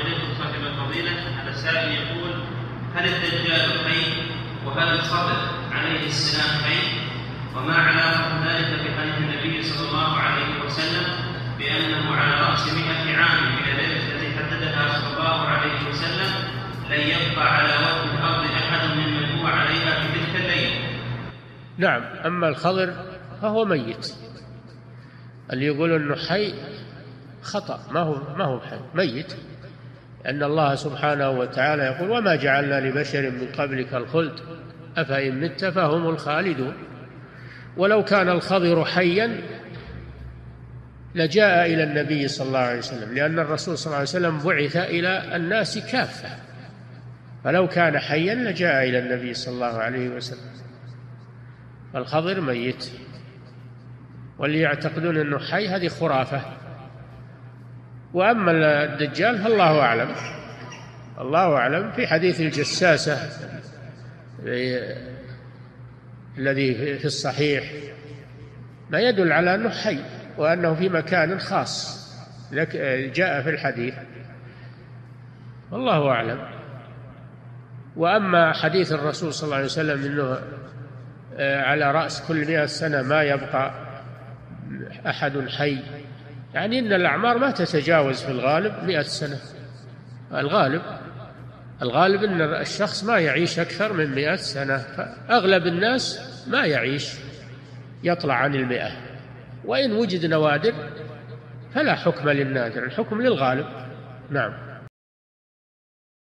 إليكم صاحب الفضيلة. هذا السائل يقول هل الدجال حي وهل الخضر عليه السلام حي وما علاقة ذلك بحديث النبي صلى الله عليه وسلم بأنه على رأس مئة عام من الليلة التي حددها صلى الله عليه وسلم لن يبقى على وجه الأرض أحد ممن هو عليها في تلك الليلة. نعم أما الخضر فهو ميت. اللي يقول إنه حي خطأ ما هو ما هو حي ميت. أن الله سبحانه وتعالى يقول وما جعلنا لبشر من قبلك الخلد أفإن مت فهم الخالدون. ولو كان الخضر حيا لجاء إلى النبي صلى الله عليه وسلم لأن الرسول صلى الله عليه وسلم بعث إلى الناس كافة. فلو كان حيا لجاء إلى النبي صلى الله عليه وسلم. الخضر ميت. واللي يعتقدون أنه حي هذه خرافة. وأما الدجال فالله أعلم. الله أعلم في حديث الجساسة الذي في الصحيح ما يدل على أنه حي وأنه في مكان خاص. لك جاء في الحديث. والله أعلم. وأما حديث الرسول صلى الله عليه وسلم أنه آه، على رأس كل مئة سنة ما يبقى أحد حي. يعني أن الأعمار ما تتجاوز في الغالب مئة سنة. الغالب الغالب أن الشخص ما يعيش أكثر من مئة سنة فأغلب الناس ما يعيش يطلع عن المئة. وإن وجد نوادر فلا حكم للنادر الحكم للغالب. نعم.